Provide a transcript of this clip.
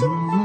Mm-hmm.